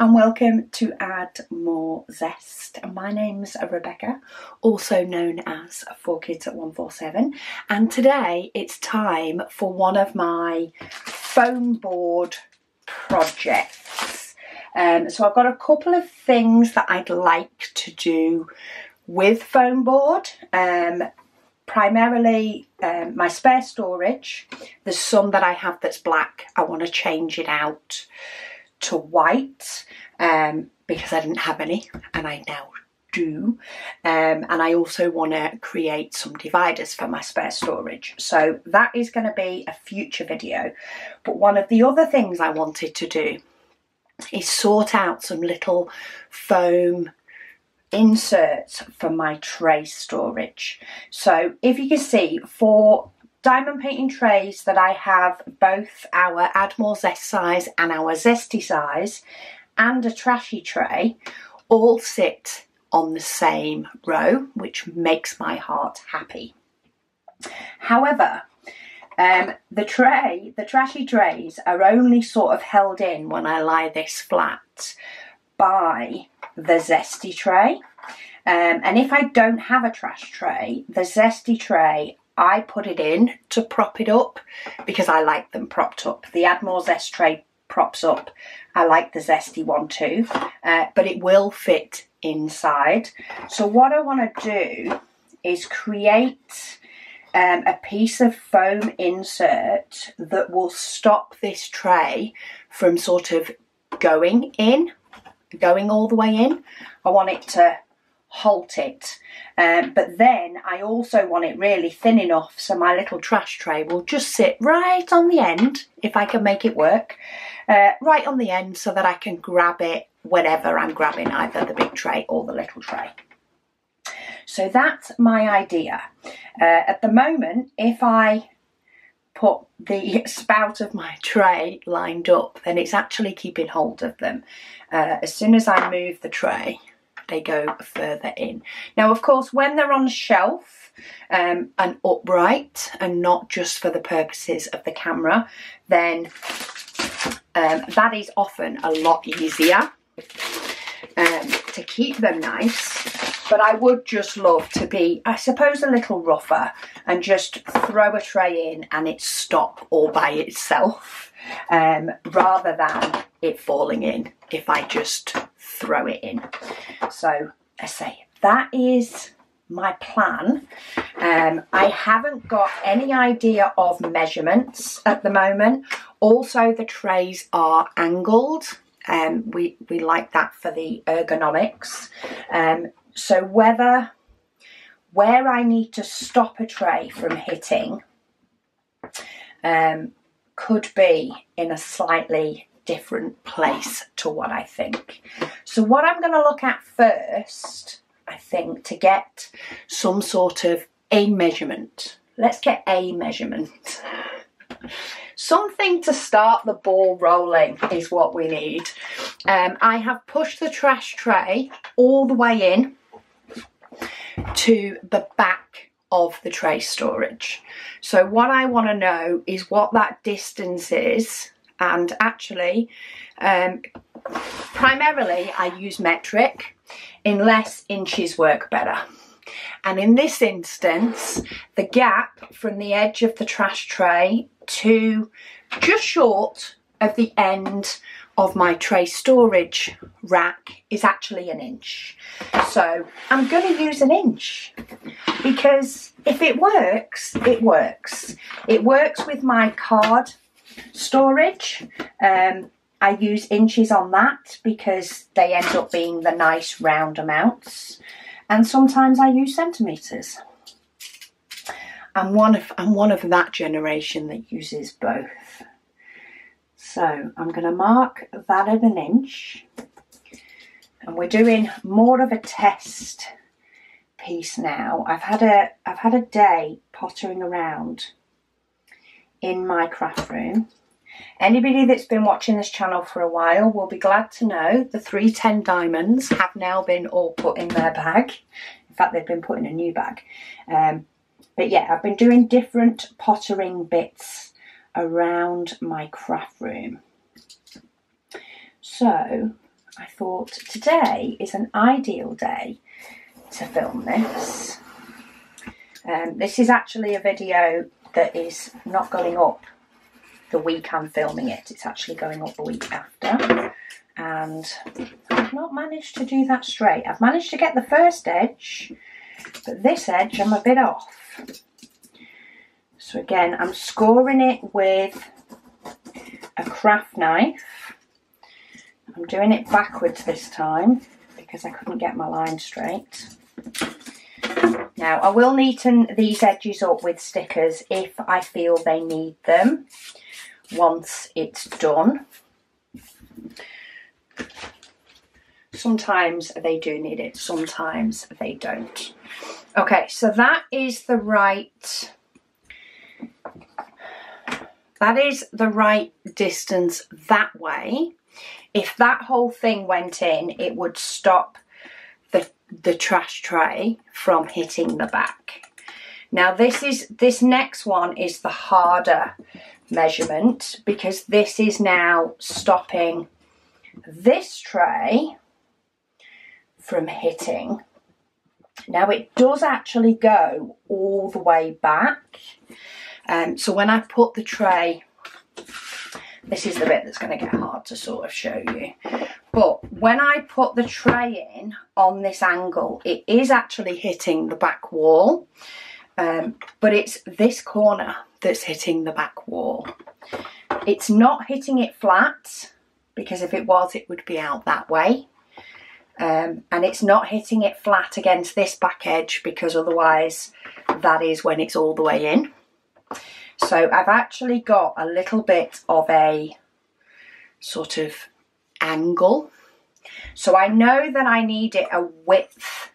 and welcome to Add More Zest. My name's Rebecca, also known as 4Kids at 147 and today it's time for one of my foam board projects. Um, so I've got a couple of things that I'd like to do with foam board. Um, primarily um, my spare storage. There's some that I have that's black. I want to change it out to white um, because I didn't have any and I now do. Um, and I also want to create some dividers for my spare storage. So that is going to be a future video. But one of the other things I wanted to do is sort out some little foam inserts for my tray storage. So if you can see for diamond painting trays that I have both our Add Zest size and our Zesty size and a trashy tray all sit on the same row, which makes my heart happy. However, um, the tray, the trashy trays are only sort of held in when I lie this flat by the zesty tray. Um, and if I don't have a trash tray, the zesty tray, I put it in to prop it up because I like them propped up. The Add More Zest tray props up. I like the zesty one too, uh, but it will fit inside. So what I want to do is create um, a piece of foam insert that will stop this tray from sort of going in going all the way in. I want it to halt it. Um, but then I also want it really thin enough so my little trash tray will just sit right on the end, if I can make it work, uh, right on the end so that I can grab it whenever I'm grabbing either the big tray or the little tray. So that's my idea. Uh, at the moment, if I put the spout of my tray lined up, then it's actually keeping hold of them. Uh, as soon as I move the tray, they go further in. Now, of course, when they're on shelf um, and upright and not just for the purposes of the camera, then um, that is often a lot easier um, to keep them nice but I would just love to be, I suppose, a little rougher and just throw a tray in and it stop all by itself um, rather than it falling in if I just throw it in. So I say that is my plan. Um, I haven't got any idea of measurements at the moment. Also, the trays are angled. Um, we, we like that for the ergonomics. Um, so whether where I need to stop a tray from hitting um, could be in a slightly different place to what I think. So what I'm going to look at first, I think, to get some sort of a measurement. Let's get a measurement. Something to start the ball rolling is what we need. Um, I have pushed the trash tray all the way in to the back of the tray storage. So what I want to know is what that distance is and actually um, primarily I use metric unless inches work better. And in this instance, the gap from the edge of the trash tray to just short of the end of my tray storage rack is actually an inch. So I'm going to use an inch because if it works, it works. It works with my card storage. Um, I use inches on that because they end up being the nice round amounts. And sometimes I use centimetres. I'm one of I'm one of that generation that uses both. So I'm going to mark that at an inch and we're doing more of a test piece now. I've had a I've had a day pottering around in my craft room. Anybody that's been watching this channel for a while will be glad to know the 310 diamonds have now been all put in their bag. In fact, they've been put in a new bag. Um, but yeah, I've been doing different pottering bits around my craft room. So I thought today is an ideal day to film this. Um, this is actually a video that is not going up the week I'm filming it. It's actually going up the week after. And I've not managed to do that straight. I've managed to get the first edge, but this edge I'm a bit off. So again, I'm scoring it with a craft knife. I'm doing it backwards this time because I couldn't get my line straight. Now I will neaten these edges up with stickers if I feel they need them once it's done. Sometimes they do need it, sometimes they don't. Okay, so that is the right that is the right distance that way. If that whole thing went in, it would stop the, the trash tray from hitting the back. Now this is this next one is the harder measurement because this is now stopping this tray from hitting. Now it does actually go all the way back um, so when I put the tray, this is the bit that's going to get hard to sort of show you. But when I put the tray in on this angle, it is actually hitting the back wall. Um, but it's this corner that's hitting the back wall. It's not hitting it flat because if it was, it would be out that way. Um, and it's not hitting it flat against this back edge because otherwise that is when it's all the way in. So I've actually got a little bit of a sort of angle. So I know that I need it a width,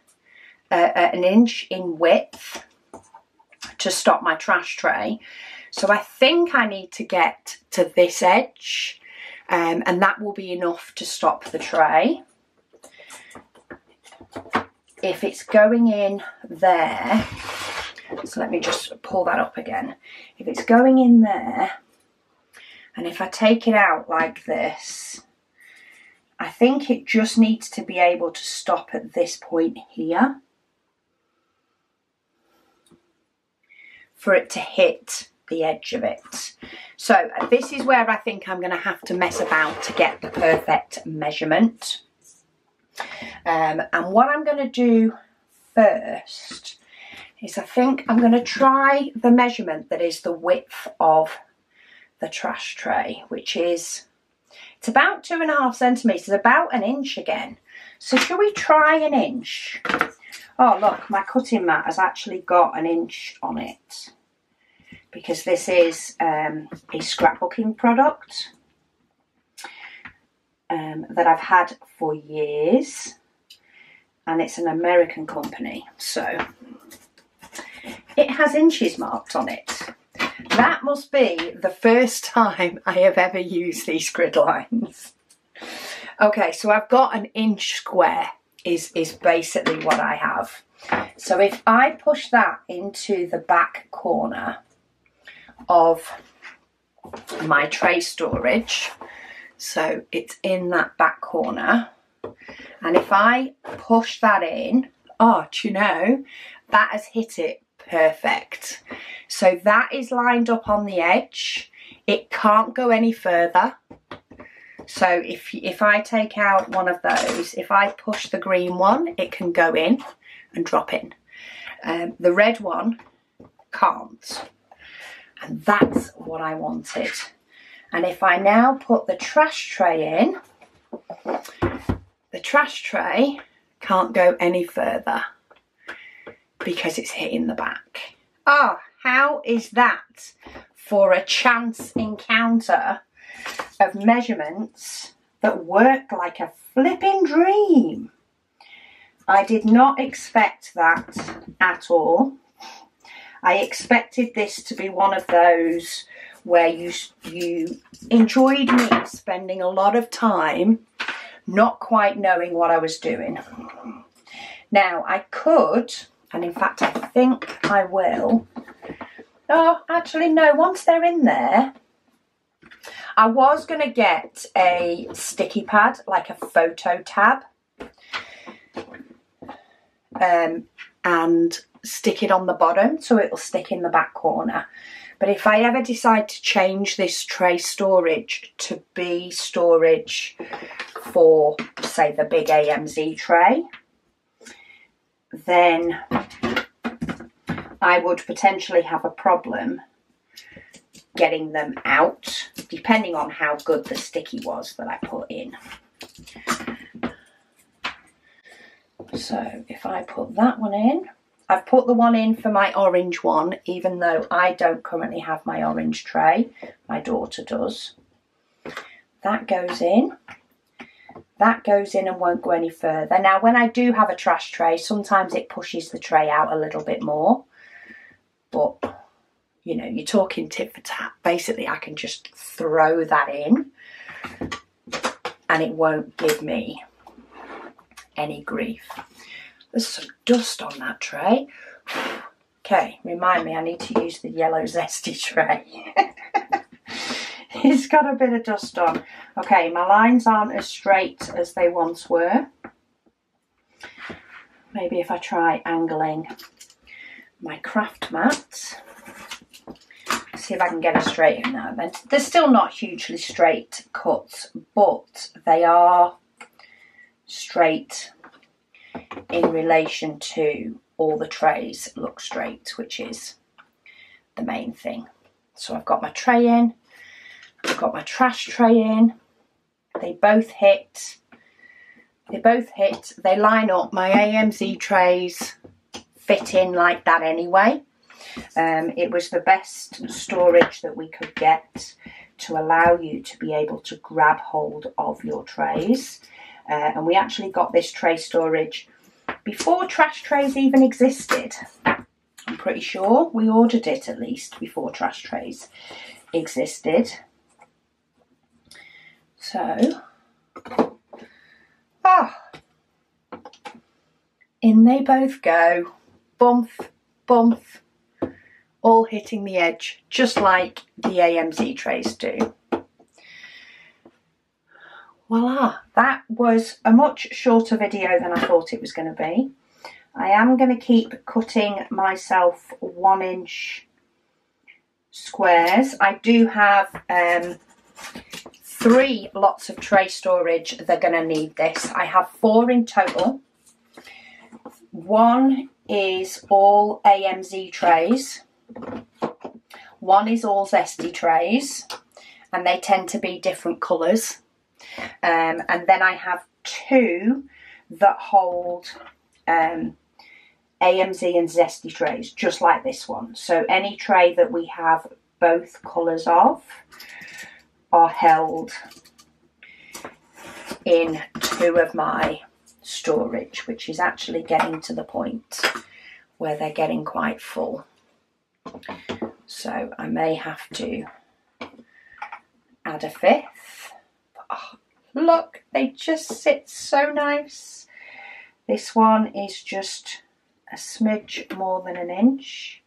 uh, uh, an inch in width to stop my trash tray. So I think I need to get to this edge um, and that will be enough to stop the tray. If it's going in there, so let me just pull that up again. If it's going in there, and if I take it out like this, I think it just needs to be able to stop at this point here for it to hit the edge of it. So this is where I think I'm going to have to mess about to get the perfect measurement. Um, and what I'm going to do first is I think I'm going to try the measurement that is the width of the trash tray, which is, it's about two and a half centimetres, about an inch again. So shall we try an inch? Oh look, my cutting mat has actually got an inch on it because this is um, a scrapbooking product um, that I've had for years and it's an American company so it has inches marked on it. That must be the first time I have ever used these grid lines. Okay, so I've got an inch square is, is basically what I have. So if I push that into the back corner of my tray storage, so it's in that back corner, and if I push that in, oh, do you know, that has hit it perfect. So that is lined up on the edge. It can't go any further. So if, if I take out one of those, if I push the green one, it can go in and drop in. Um, the red one can't. And that's what I wanted. And if I now put the trash tray in, the trash tray can't go any further because it's hitting the back. Ah, oh, how is that for a chance encounter of measurements that work like a flipping dream? I did not expect that at all. I expected this to be one of those where you you enjoyed me spending a lot of time not quite knowing what I was doing. Now I could and in fact I think I will. Oh, actually no, once they're in there, I was going to get a sticky pad, like a photo tab, um, and stick it on the bottom so it'll stick in the back corner. But if I ever decide to change this tray storage to be storage for, say, the big AMZ tray, then I would potentially have a problem getting them out, depending on how good the sticky was that I put in. So if I put that one in, I've put the one in for my orange one, even though I don't currently have my orange tray. My daughter does. That goes in. That goes in and won't go any further. Now, when I do have a trash tray, sometimes it pushes the tray out a little bit more. But, you know, you're talking tit for tat. Basically, I can just throw that in and it won't give me any grief. There's some dust on that tray. Okay, remind me, I need to use the yellow zesty tray. it's got a bit of dust on. Okay, my lines aren't as straight as they once were. Maybe if I try angling my craft mat. See if I can get it straight now then. They're still not hugely straight cuts, but they are straight in relation to all the trays look straight, which is the main thing. So I've got my tray in, got my trash tray in, they both hit, they both hit, they line up, my AMZ trays fit in like that anyway. Um, it was the best storage that we could get to allow you to be able to grab hold of your trays. Uh, and we actually got this tray storage before trash trays even existed. I'm pretty sure we ordered it at least before trash trays existed. So, ah, in they both go, bump, bump, all hitting the edge, just like the AMZ trays do voila, that was a much shorter video than I thought it was going to be. I am going to keep cutting myself one inch squares. I do have um, three lots of tray storage. They're going to need this. I have four in total. One is all AMZ trays. One is all zesty trays and they tend to be different colours. Um, and then I have two that hold um, AMZ and Zesty trays, just like this one. So any tray that we have both colours of are held in two of my storage, which is actually getting to the point where they're getting quite full. So I may have to add a fifth Oh, look, they just sit so nice. This one is just a smidge more than an inch.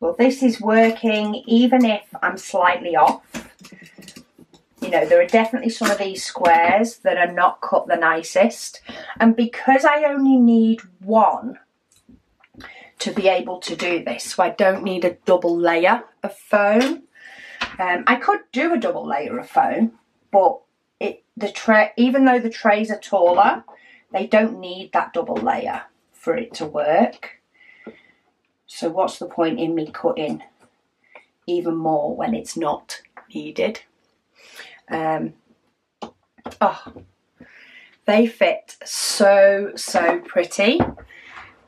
Well, this is working even if I'm slightly off. You know, there are definitely some of these squares that are not cut the nicest. And because I only need one, to be able to do this. So I don't need a double layer of foam. Um, I could do a double layer of foam, but it the tray even though the trays are taller, they don't need that double layer for it to work. So what's the point in me cutting even more when it's not needed? Um, oh, they fit so, so pretty.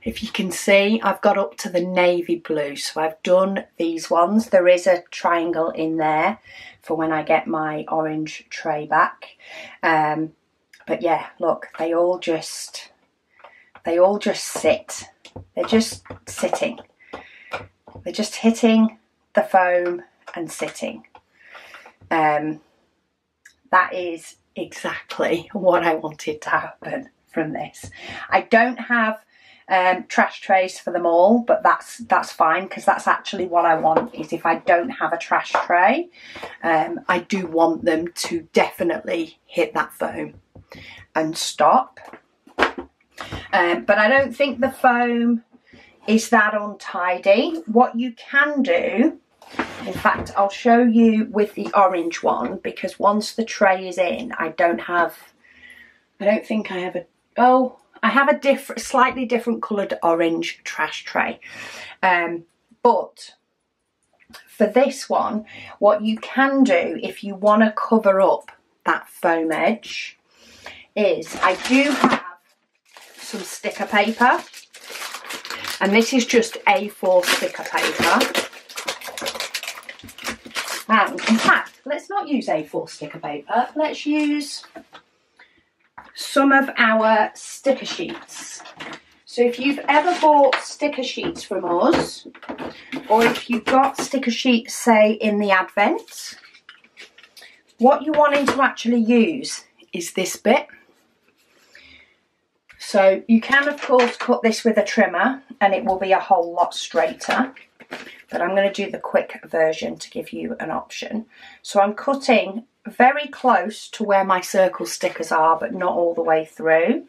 If you can see, I've got up to the navy blue. So I've done these ones. There is a triangle in there for when I get my orange tray back. Um, but yeah, look, they all just, they all just sit. They're just sitting. They're just hitting the foam and sitting. Um, that is exactly what I wanted to happen from this. I don't have um, trash trays for them all, but that's that's fine because that's actually what I want is if I don't have a trash tray, um, I do want them to definitely hit that foam and stop. Um, but I don't think the foam is that untidy. What you can do, in fact, I'll show you with the orange one because once the tray is in, I don't have, I don't think I have a, oh, I have a different, slightly different coloured orange trash tray. Um, but for this one, what you can do if you want to cover up that foam edge is I do have some sticker paper and this is just A4 sticker paper. And in fact, let's not use A4 sticker paper, let's use some of our sticker sheets. So if you've ever bought sticker sheets from us, or if you've got sticker sheets, say, in the Advent, what you're wanting to actually use is this bit. So you can, of course, cut this with a trimmer and it will be a whole lot straighter. But I'm going to do the quick version to give you an option. So I'm cutting very close to where my circle stickers are, but not all the way through.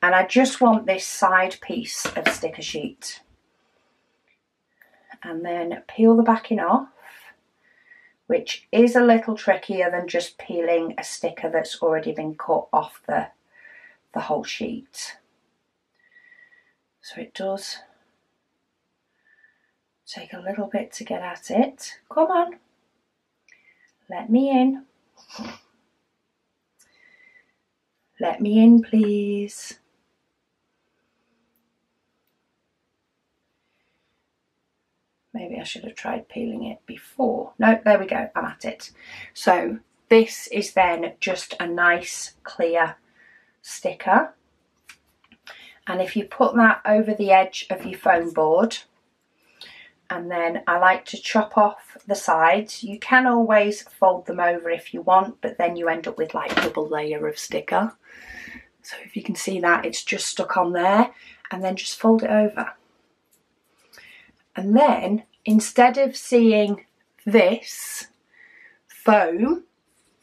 And I just want this side piece of sticker sheet. And then peel the backing off, which is a little trickier than just peeling a sticker that's already been cut off the the whole sheet. So it does take a little bit to get at it. Come on, let me in. Let me in, please. Maybe I should have tried peeling it before. No, there we go, I'm at it. So this is then just a nice clear sticker. And if you put that over the edge of your foam board, and then I like to chop off the sides. You can always fold them over if you want, but then you end up with like double layer of sticker. So if you can see that, it's just stuck on there and then just fold it over. And then instead of seeing this foam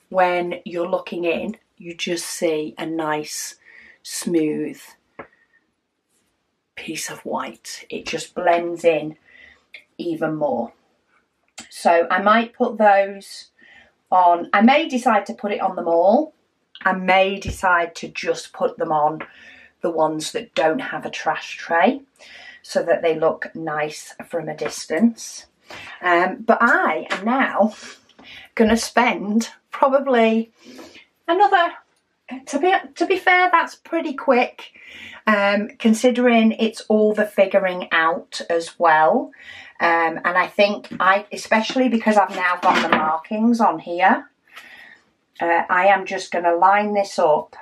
when you're looking in, you just see a nice smooth piece of white. It just blends in even more. So I might put those on, I may decide to put it on them all. I may decide to just put them on the ones that don't have a trash tray so that they look nice from a distance. Um, but I am now going to spend probably another to be to be fair that's pretty quick um, considering it's all the figuring out as well. Um, and I think I especially because I've now got the markings on here uh, I am just going to line this up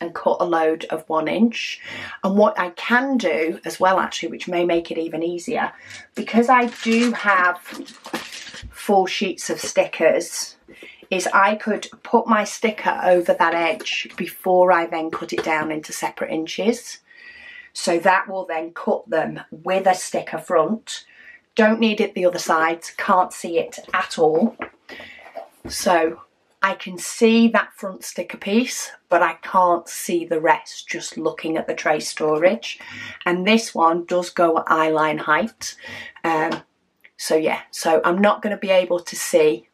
and cut a load of one inch. And what I can do as well actually which may make it even easier because I do have four sheets of stickers is I could put my sticker over that edge before I then cut it down into separate inches. So that will then cut them with a sticker front. Don't need it the other side, can't see it at all. So I can see that front sticker piece, but I can't see the rest just looking at the tray storage. And this one does go at eye line height. Um, so yeah, so I'm not going to be able to see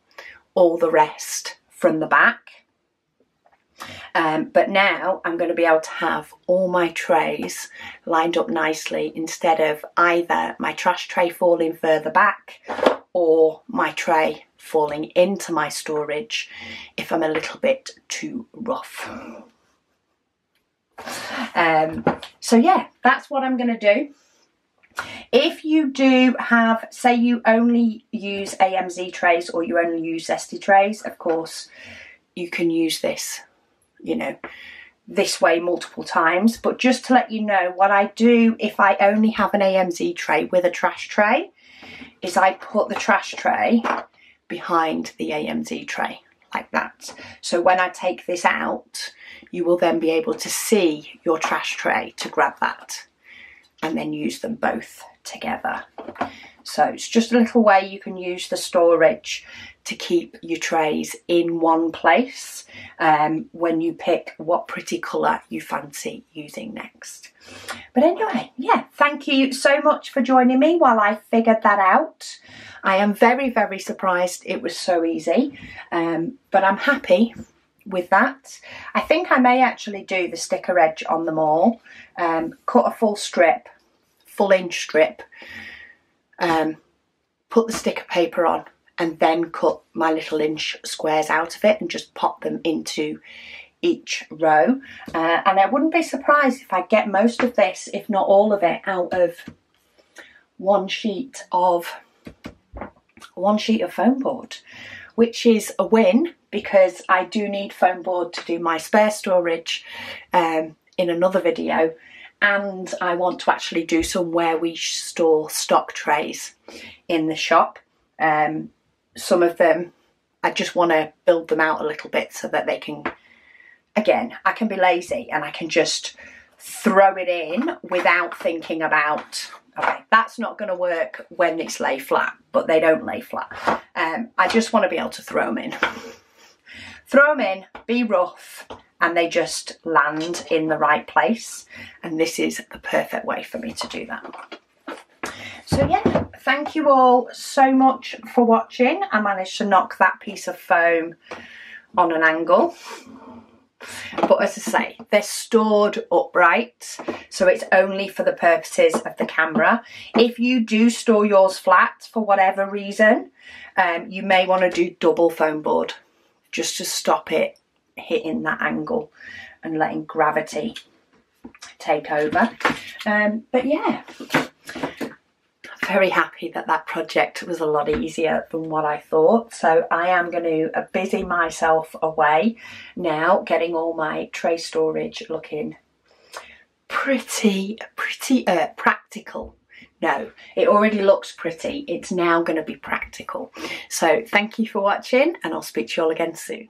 all the rest from the back. Um, but now I'm going to be able to have all my trays lined up nicely instead of either my trash tray falling further back or my tray falling into my storage if I'm a little bit too rough. Um, so yeah, that's what I'm going to do. If you do have, say you only use AMZ trays or you only use Zesty trays, of course, you can use this, you know, this way multiple times. But just to let you know, what I do if I only have an AMZ tray with a trash tray is I put the trash tray behind the AMZ tray like that. So when I take this out, you will then be able to see your trash tray to grab that and then use them both together. So it's just a little way you can use the storage to keep your trays in one place um, when you pick what pretty colour you fancy using next. But anyway, yeah, thank you so much for joining me while I figured that out. I am very, very surprised it was so easy, um, but I'm happy with that. I think I may actually do the sticker edge on them all, um, cut a full strip, full inch strip, um, put the sticker paper on and then cut my little inch squares out of it and just pop them into each row. Uh, and I wouldn't be surprised if I get most of this, if not all of it, out of one sheet of one sheet of foam board, which is a win because I do need foam board to do my spare storage um, in another video and I want to actually do some where we store stock trays in the shop. Um, some of them, I just want to build them out a little bit so that they can, again, I can be lazy and I can just throw it in without thinking about, okay, that's not going to work when it's lay flat, but they don't lay flat. Um, I just want to be able to throw them in. throw them in, be rough, and they just land in the right place. And this is the perfect way for me to do that. So yeah, thank you all so much for watching. I managed to knock that piece of foam on an angle. But as I say, they're stored upright, so it's only for the purposes of the camera. If you do store yours flat for whatever reason, um, you may want to do double foam board just to stop it hitting that angle and letting gravity take over. Um, but yeah, very happy that that project was a lot easier than what I thought. So I am going to uh, busy myself away now, getting all my tray storage looking pretty, pretty uh, practical. No, it already looks pretty. It's now going to be practical. So thank you for watching and I'll speak to you all again soon.